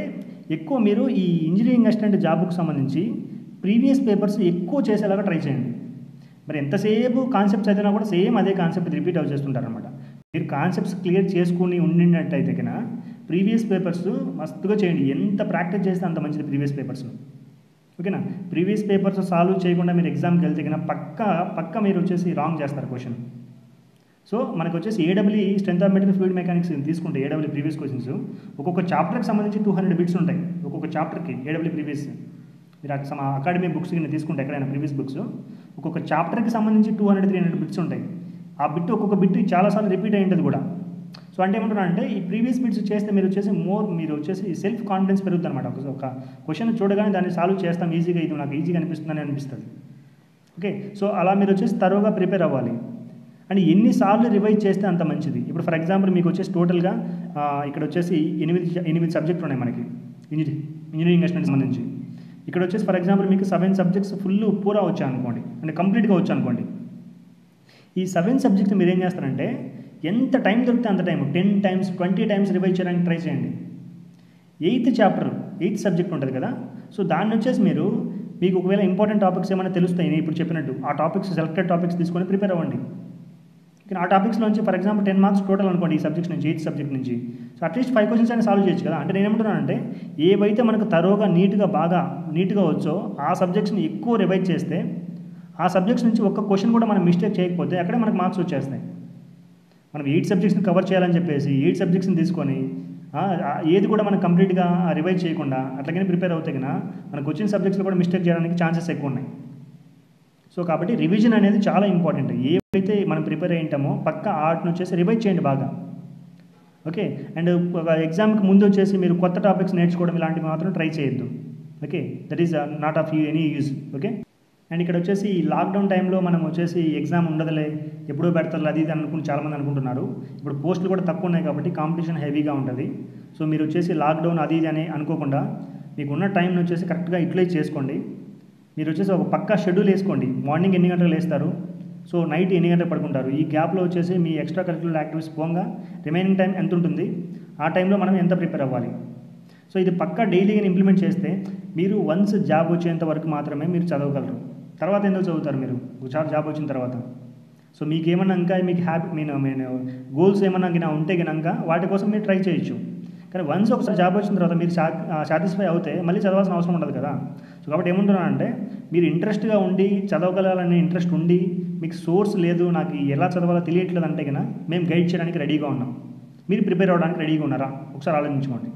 ఎక్కువ మీరు ఈ ఇంజనీరింగ్ అసిస్టెంట్ జాబ్కు సంబంధించి ప్రీవియస్ పేపర్స్ ఎక్కువ చేసేలాగా ట్రై చేయండి. మరి ఎంతసేపు కాన్సెప్ట్స్ చదివినా కూడా సేమ్ అదే కాన్సెప్ట్ రిపీట్ అవు చేస్తుంటారనమాట మీరు కాన్సెప్ట్స్ క్లియర్ చేసుకుని ఉండినట్టయితే కన్నా ప్రీవియస్ పేపర్స్ మస్తుగా చేయండి. ఎంత ప్రాక్టీస్ చేస్తే అంత మంచిది ప్రీవియస్ పేపర్స్ ఓకేనా? ప్రీవియస్ పేపర్స్ సాల్వ్ చేయకుండా మీరు ఎగ్జామ్కి వెళ్తే కన్నా పక్క పక్క మీరు వచ్చేసి రాంగ్ చేస్తారు క్వశ్చన్ సో మనకు వచ్చేసి AW strength of material fluid mechanics తీసుకుంటే ఏడబ్ల్యూ ప్రీవియస్ క్వశ్చన్స్ ఒక్కొక్క చాప్టర్కి సంబంధించి టూ హండ్రెడ్ బిట్స్ ఉంటాయి. ఒక్కొక్క చాప్టర్కి ఏడబ్ల్యూ ప్రీవియస్ మీరు అక్కడ సమ అకాడమీ బుక్స్ కింద తీసుకుంటే ఎక్కడైనా ప్రీవియస్ బుక్స్ ఒక్కొక్క చాప్టర్కి సంబంధించి two hundred three hundred bits ఉంటాయి. ఆ బిట్ ఒక్కొక్క బిట్ చాలాసార్లు రిపీట్ అయ్యి ఉంటుంది కూడా. సో అంటే ఏమంటున్నా అంటే ఈ ప్రీవియస్ బిట్స్ చేస్తే మీరు వచ్చేసి మోర్ మీరు వచ్చేసి సెల్ఫ్ కాన్ఫిడెన్స్ పెరుగుతుంది అనమాట ఒక క్వశ్చన్ చూడగానే దాన్ని సాల్వ్ చేస్తాం. ఈజీగా ఇది నాకు ఈజీగా అనిపిస్తుందని అనిపిస్తుంది. ఓకే సో అలా మీరు వచ్చేసి తరువుగా ప్రిపేర్ అవ్వాలి. అండ్ ఎన్నిసార్లు రివైజ్ చేస్తే అంత మంచిది. ఇప్పుడు ఫర్ ఎగ్జాంపుల్ మీకు వచ్చేసి టోటల్గా ఇక్కడ వచ్చేసి ఎనిమిది ఎనిమిది సబ్జెక్టులు ఉన్నాయి మనకి. ఇంజనీరింగ్ ఇంజనీరింగ్ అసిస్టెంట్ సంబంధించి. ఇక్కడ వచ్చేసి ఫర్ ఎగ్జాంపుల్ మీకు సెవెన్ సబ్జెక్ట్స్ ఫుల్ పూరా వచ్చాయి అనుకోండి అంటే కంప్లీట్గా వచ్చా అనుకోండి ఈ సెవెన్ సబ్జెక్ట్ మీరు ఏం చేస్తారంటే ఎంత టైం దొరికితే అంత time ten times twenty times revise చేయడానికి ట్రై చేయండి. ఎయిత్ చాప్టర్ ఎయిత్ సబ్జెక్ట్ ఉంటుంది కదా. సో దాన్ని వచ్చేసి మీరు మీకు ఒకవేళ ఇంపార్టెంట్ టాపిక్స్ ఏమైనా తెలుస్తాయి నేను ఇప్పుడు చెప్పినట్టు ఆ టాపిక్స్ సెలెక్టెడ్ టాపిక్స్ తీసుకొని ప్రిపేర్ అవ్వండి. ఆ టాపిక్స్ నుంచి for example ten marks total అనుకోండి ఈ సబ్జెక్ట్ నుంచి ఎయిత్ సబ్జెక్ట్ నుంచి. So at least five questions అయినా సాల్వ్ చేయొచ్చు కదా. అంటే నేను ఏమంటున్నానంటే ఏవైతే మనకు తరోగా నీట్గా బాగా నీట్గా వచ్చో ఆ సబ్జెక్ట్స్ని ఎక్కువ రివైజ్ చేస్తే ఆ సబ్జెక్ట్స్ నుంచి ఒక్క క్వశ్చన్ కూడా మనం మిస్టేక్ చేయకపోతే అక్కడే మనకు మార్క్స్ వచ్చేస్తాయి. మనం ఎయిట్ సబ్జెక్ట్స్ని కవర్ చేయాలని చెప్పేసి ఎయిట్ సబ్జెక్ట్స్ని తీసుకొని ఏది కూడా మనం కంప్లీట్గా రివైజ్ చేయకుండా అట్లాగనే ప్రిపేర్ అవుతే కన్నా మనకు వచ్చిన సబ్జెక్ట్స్లో కూడా మిస్టేక్ చేయడానికి ఛాన్సెస్ ఎక్కువ ఉన్నాయి. సో కాబట్టి రివిజన్ అనేది చాలా ఇంపార్టెంట్ ఏవైతే మనం ప్రిపేర్ అయ్యింటామో పక్క ఆర్ట్ వచ్చేసి రివైజ్ చేయండి బాగా. ఓకే? అండ్ ఒక ఎగ్జామ్కి ముందు వచ్చేసి మీరు కొత్త టాపిక్స్ నేర్చుకోవడం ఇలాంటివి మాత్రం ట్రై చేయొద్దు. Okay? That is not of you any use okay? And ఇక్కడ వచ్చేసి లాక్డౌన్ టైంలో మనం వచ్చేసి ఎగ్జామ్ ఉండదులే ఎప్పుడో పెడతారు అది ఇది అనుకుని చాలామంది అనుకుంటున్నారు. ఇప్పుడు పోస్టులు కూడా తక్కువ ఉన్నాయి కాబట్టి కాంపిటీషన్ హెవీగా ఉంటుంది. సో మీరు వచ్చేసి లాక్డౌన్ అది ఇది అని అనుకోకుండా మీకు ఉన్న టైంని వచ్చేసి కరెక్ట్గా యూటిలైజ్ చేసుకోండి. మీరు వచ్చేసి ఒక పక్కా షెడ్యూల్ వేసుకోండి. మార్నింగ్ ఎన్ని గంటలకు వేస్తారు సో నైట్ ఎన్ని గంటలు పడుకుంటారు? ఈ గ్యాప్లో వచ్చేసి మీ ఎక్స్ట్రా కరిక్యులర్ యాక్టివిటీస్ పోగా రిమైనింగ్ టైం ఎంత ఉంటుంది? ఆ టైంలో మనం ఎంత ప్రిపేర్ అవ్వాలి? సో ఇది పక్కా డైలీగా ఇంప్లిమెంట్ చేస్తే మీరు వన్స్ జాబ్ వచ్చేంత వరకు మాత్రమే మీరు చదవగలరు. తర్వాత ఎందుకు చదువుతారు మీరు? ఒకసారి జాబ్ వచ్చిన తర్వాత. సో మీకు ఏమన్నా ఇంకా మీకు హ్యాపీ నేను నేను గోల్స్ ఏమన్నా గినా ఉంటే గినాక వాటి కోసం మీరు ట్రై చేయొచ్చు. కానీ వన్స్ ఒకసారి జాబ్ వచ్చిన తర్వాత మీరు సాటిస్ఫై అవుతే మళ్ళీ చదవాల్సిన అవసరం ఉండదు కదా. సో కాబట్టి ఏమంటున్నానంటే మీరు ఇంట్రెస్ట్గా ఉండి చదవగలాలనే ఇంట్రెస్ట్ ఉండి మీకు సోర్స్ లేదు నాకు ఎలా చదవాలో తెలియట్లేదు అంటే కన్నా మేము గైడ్ చేయడానికి రెడీగా ఉన్నాం. మీరు ప్రిపేర్ అవ్వడానికి రెడీగా ఉన్నారా? ఒకసారి ఆలోచించుకోండి.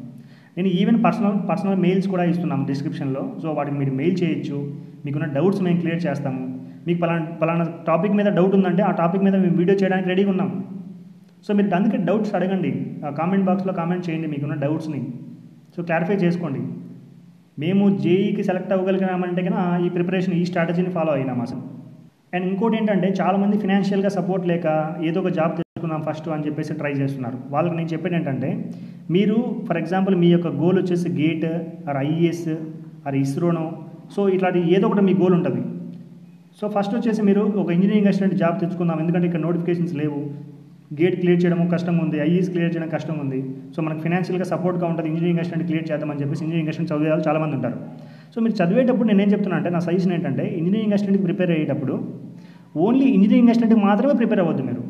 నేను ఈవెన్ పర్సనల్ పర్సనల్ మెయిల్స్ కూడా ఇస్తున్నాం డిస్క్రిప్షన్లో. సో వాటికి మీరు మెయిల్ చేయొచ్చు. మీకున్న డౌట్స్ మేము క్లియర్ చేస్తాము. మీకు పలానా పలానా టాపిక్ మీద డౌట్ ఉందంటే ఆ టాపిక్ మీద మేము వీడియో చేయడానికి రెడీగా ఉన్నాం. సో మీరు అందుకే డౌట్స్ అడగండి. ఆ కామెంట్ బాక్స్లో కామెంట్ చేయండి మీకున్న డౌట్స్ని. సో క్లారిఫై చేసుకోండి. మేము జేఈకి సెలెక్ట్ అవ్వగలిగినామంటే కన్నా ఈ ప్రిపరేషన్ ఈ స్ట్రాటజీని ఫాలో అయినాం అసలు. అండ్ ఇంకోటి ఏంటంటే చాలామంది ఫినాన్షియల్గా సపోర్ట్ లేక ఏదో ఒక జాబ్ తెచ్చుకుందాం ఫస్ట్ అని చెప్పేసి ట్రై చేస్తున్నారు. వాళ్ళకి నేను చెప్పేది ఏంటంటే మీరు ఫర్ ఎగ్జాంపుల్ మీ యొక్క గోల్ వచ్చేసి గేట్ ఆర్ ఐఏఎస్ ఆర్ ఇస్రోనో సో ఇట్లాంటి ఏదో ఒకటి మీ గోల్ ఉంటుంది. సో ఫస్ట్ వచ్చేసి మీరు ఒక ఇంజనీరింగ్ అసిస్టెంట్ జాబ్ తెచ్చుకుందాం ఎందుకంటే ఇక్కడ నోటిఫికేషన్స్ లేవు. గేట్ క్లియర్ చేయడం కష్టంగా ఉంది ఐఈస్ క్లియర్ చేయడం కష్టంగా ఉంది సో మనకు ఫినాన్షియల్గా సపోర్ట్గా ఉంటుంది ఇంజనీరింగ్ అసిస్టెంట్ క్లియర్ చేద్దామని చెప్పేసి ఇంజనీరింగ్ అసిస్టెంట్ చదివే వాళ్ళు చాలామంది ఉంటారు. సో మీరు చదివేటప్పుడు నేను ఏం చెప్తున్నా అంటే నా సజెషన్ ఏంటంటే ఇంజనీరింగ్ అసిస్టెంట్కి ప్రిపేర్ అయ్యేటప్పుడు ఓన్లీ ఇంజనీరింగ్ అసిస్టెంట్కి మాత్రమే ప్రిపేర్ అవ్వద్దు మీరు.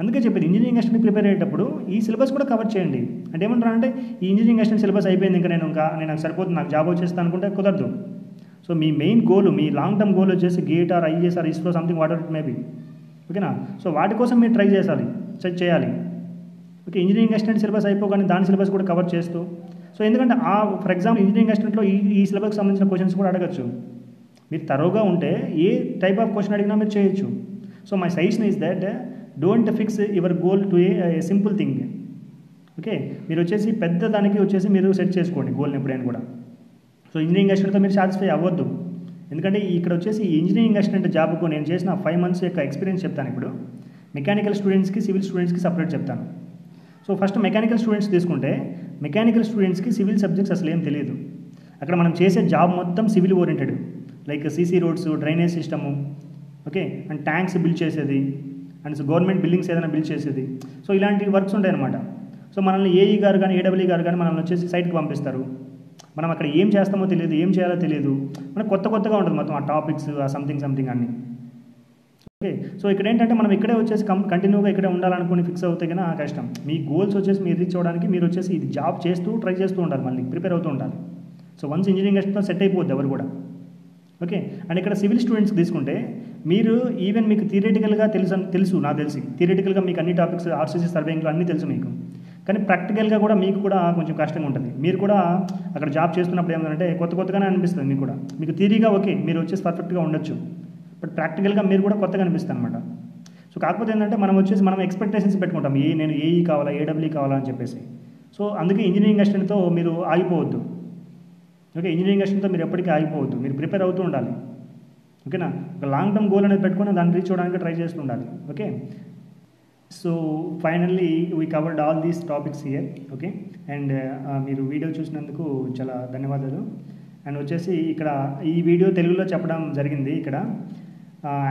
అందుకే చెప్పేది ఇంజనీరింగ్ అసిస్టెంట్ ప్రిపేర్ అయ్యేటప్పుడు ఈ సిలబస్ కూడా కవర్ చేయండి. అంటే ఏమంటారు అంటే ఈ ఇంజనీరింగ్ అసిస్టెంట్ సిలబస్ అయిపోయింది ఇంకా నేను ఇంకా నేను నాకు సరిపోతుంది నాకు జాబ్ వచ్చేస్తాను అనుకుంటే కుదరదు. సో మీ మెయిన్ గోల్ మీ లాంగ్ టర్మ్ గోల్ వచ్చేసి GATE or IAS or ISRO something what it maybe ఓకేనా? సో వాటి కోసం మీరు ట్రై చేసాలి సెట్ చేయాలి. ఓకే ఇంజనీరింగ్ అసిస్టెంట్ సిలబస్ అయిపోగానే దాని సిలబస్ కూడా కవర్ చేస్తూ. సో ఎందుకంటే ఆ ఫర్ ఎగ్జాంపుల్ ఇంజనీరింగ్ అసిస్టెంట్లో ఈ ఈ సిలబస్కి సంబంధించిన క్వశ్చన్స్ కూడా అడగచ్చు. మీరు తరోగా ఉంటే ఏ టైప్ ఆఫ్ క్వశ్చన్ అడిగినా మీరు చేయొచ్చు. So my suggestion is that don't fix your goal to a simple thing. Okay మీరు వచ్చేసి పెద్ద దానికి వచ్చేసి మీరు సెట్ చేసుకోండి గోల్ని ఎప్పుడైనా కూడా. సో ఇంజనీరింగ్ అసిస్టెంట్తో మీరు సాటిస్ఫై అవ్వద్దు. ఎందుకంటే ఇక్కడ వచ్చేసి ఇంజనీరింగ్ అసిస్టెంట్ జాబ్కు నేను చేసిన ఫైవ్ మంత్స్ యొక్క ఎక్స్పీరియన్స్ చెప్తాను ఇప్పుడు. మెకానికల్ స్టూడెంట్స్కి సివిల్ స్టూడెంట్స్కి సపరేట్ చెప్తాను. సో ఫస్ట్ మెకానికల్ స్టూడెంట్స్ తీసుకుంటే మెకానికల్ స్టూడెంట్స్కి సివిల్ సబ్జెక్ట్స్ అసలు ఏం తెలియదు. అక్కడ మనం చేసే జాబ్ మొత్తం civil oriented like CC roads drainage system okay and tanks build చేసేది. అండ్ గవర్నమెంట్ బిల్డింగ్స్ ఏదైనా బిల్డ్ చేసేది. సో ఇలాంటి వర్క్స్ ఉంటాయన్నమాట. సో మనల్ని ఏఈ గారు కానీ ఏడబ్ల్యూ గారు కానీ మనల్ని వచ్చేసి సైట్కి పంపిస్తారు. మనం అక్కడ ఏం చేస్తామో తెలియదు ఏం చేయాలో తెలియదు. మనకు కొత్త కొత్తగా ఉంటుంది మొత్తం ఆ టాపిక్స్ ఆ సంథింగ్ సంథింగ్ అన్నీ. ఓకే సో ఇక్కడ ఏంటంటే మనం ఇక్కడే వచ్చేసి కం కంటిన్యూగా ఇక్కడే ఉండాలనుకుని ఫిక్స్ అవుతే కన్నా కష్టం. మీ గోల్స్ వచ్చేసి మీరు రీచ్ అవ్వడానికి మీరు వచ్చేసి ఇది జాబ్ చేస్తూ ట్రై చేస్తూ ఉండాలి మళ్ళీ ప్రిపేర్ అవుతూ ఉండాలి. So once engineering assistant set అయిపోద్ది ఎవరు కూడా. ఓకే అండ్ ఇక్కడ సివిల్ స్టూడెంట్స్ తీసుకుంటే మీరు ఈవెన్ మీకు థియరిటికల్గా తెలుసు తెలుసు నాకు తెలిసి. థియరిటికల్గా మీకు అన్ని టాపిక్స్ ఆర్సీసీ సర్వేయింగ్లో అన్నీ తెలుసు మీకు. కానీ ప్రాక్టికల్గా కూడా మీకు కూడా కొంచెం కష్టంగా ఉంటుంది. మీరు కూడా అక్కడ జాబ్ చేస్తున్నప్పుడు ఏమంటే కొత్త కొత్తగానే అనిపిస్తుంది మీకు కూడా. మీకు థీరీగా ఓకే మీరు వచ్చేసి పర్ఫెక్ట్గా ఉండొచ్చు. బట్ ప్రాక్టికల్గా మీరు కూడా కొత్తగా అనిపిస్తుంది అనమాట సో కాకపోతే ఏంటంటే మనం వచ్చేసి మనం ఎక్స్పెక్టేషన్స్ పెట్టుకుంటాం. ఏ నేను ఏఈ కావాలా ఏడబ్ల్యూ కావాలా అని చెప్పేసి. సో అందుకే ఇంజనీరింగ్ అసిస్టెంట్తో మీరు ఆగిపోవద్దు. ఓకే ఇంజనీరింగ్ అసిస్టెంట్తో మీరు ఎప్పటికీ ఆగిపోవద్దు. మీరు ప్రిపేర్ అవుతూ ఉండాలి. ఓకేనా? ఒక లాంగ్ టర్మ్ గోల్ అనేది పెట్టుకొని దాన్ని రీచ్ అవ్వడానికి ట్రై చేస్తూ ఉండాలి. Okay? So finally we covered all these topics year okay and మీరు వీడియో చూసినందుకు చాలా ధన్యవాదాలు. అండ్ వచ్చేసి ఇక్కడ ఈ వీడియో తెలుగులో చెప్పడం జరిగింది ఇక్కడ.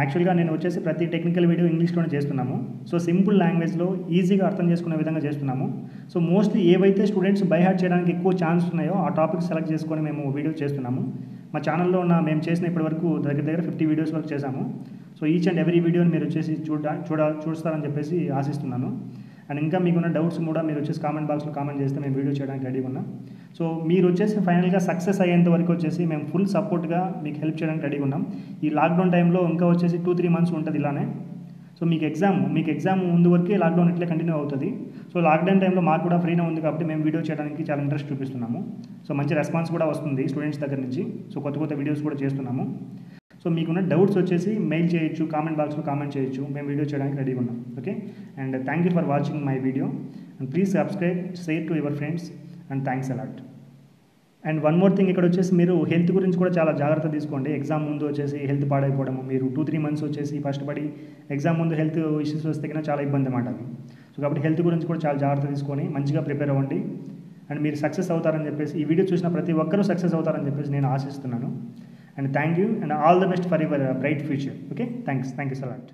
యాక్చువల్గా నేను వచ్చేసి ప్రతి టెక్నికల్ వీడియో ఇంగ్లీష్లోనే చేస్తున్నాము. సో సింపుల్ లాంగ్వేజ్లో ఈజీగా అర్థం చేసుకునే విధంగా చేస్తున్నాము. సో మోస్ట్లీ ఏవైతే స్టూడెంట్స్ బై హార్ట్ చేయడానికి ఎక్కువ ఛాన్స్ ఉన్నాయో ఆ టాపిక్స్ సెలెక్ట్ చేసుకొని మేము వీడియో చేస్తున్నాము. మా ఛానల్లో ఉన్న మేము చేసిన ఇప్పటివరకు దగ్గర దగ్గర ఫిఫ్టీ వీడియోస్ వరకు చేశాము. సో ఈచ్ అండ్ ఎవ్రీ వీడియోని మీరు వచ్చేసి చూడ చూడ చూస్తారని చెప్పేసి ఆశిస్తున్నాను. అండ్ ఇంకా మీకున్న డౌట్స్ కూడా మీరు వచ్చేసి కామెంట్ బాక్స్లో కామెంట్ చేస్తే మేము వీడియో చేయడానికి రెడీగా ఉన్నాం. సో మీరు వచ్చేసి ఫైనల్గా సక్సెస్ అయ్యేంత వరకు వచ్చేసి మేము ఫుల్ సపోర్ట్గా మీకు హెల్ప్ చేయడానికి రెడీగా ఉన్నాం. ఈ లాక్డౌన్ టైంలో ఇంకా వచ్చేసి టూ త్రీ మంత్స్ ఉంటుంది ఇలానే. సో మీకు ఎగ్జామ్ మీకు ఎగ్జామ్ ముందు వరకే లాక్డౌన్ ఇట్లే కంటిన్యూ అవుతుంది. సో లాక్డౌన్ టైంలో మాకు కూడా ఫ్రీనే ఉంది కాబట్టి మేము వీడియో చేయడానికి చాలా ఇంట్రెస్ట్ చూపిస్తున్నాము. సో మంచి రెస్పాన్స్ కూడా వస్తుంది స్టూడెంట్స్ దగ్గర నుంచి. సో కొత్త కొత్త వీడియోస్ కూడా చేస్తున్నాము. సో మీకున్న డౌట్స్ వచ్చేసి మెయిల్ చేయొచ్చు కామెంట్ బాక్స్లో కామెంట్ చేయొచ్చు. మేము వీడియో చేయడానికి రెడీగా ఉన్నాం. Okay and thank you for watching my video and please subscribe share to your friends and thanks a lot and one more thing ఇక్కడ వచ్చేసి మీరు హెల్త్ గురించి కూడా చాలా జాగ్రత్త తీసుకోండి. ఎగ్జామ్ ముందు వచ్చేసి హెల్త్ పాడైపోవడము. మీరు టూ త్రీ మంత్స్ వచ్చేసి కష్టపడి ఎగ్జామ్ ముందు హెల్త్ ఇష్యూస్ వస్తే కన్నా చాలా ఇబ్బంది అన్నమాట అది. సో కాబట్టి హెల్త్ గురించి కూడా చాలా జాగ్రత్త తీసుకొని మంచిగా ప్రిపేర్ అవ్వండి. అండ్ మీరు సక్సెస్ అవుతారని చెప్పేసి ఈ వీడియో చూసిన ప్రతి ఒక్కరూ సక్సెస్ అవుతారని చెప్పేసి నేను ఆశిస్తున్నాను. and thank you and all the best for your uh, bright future. Okay? Thanks. Thank you so much.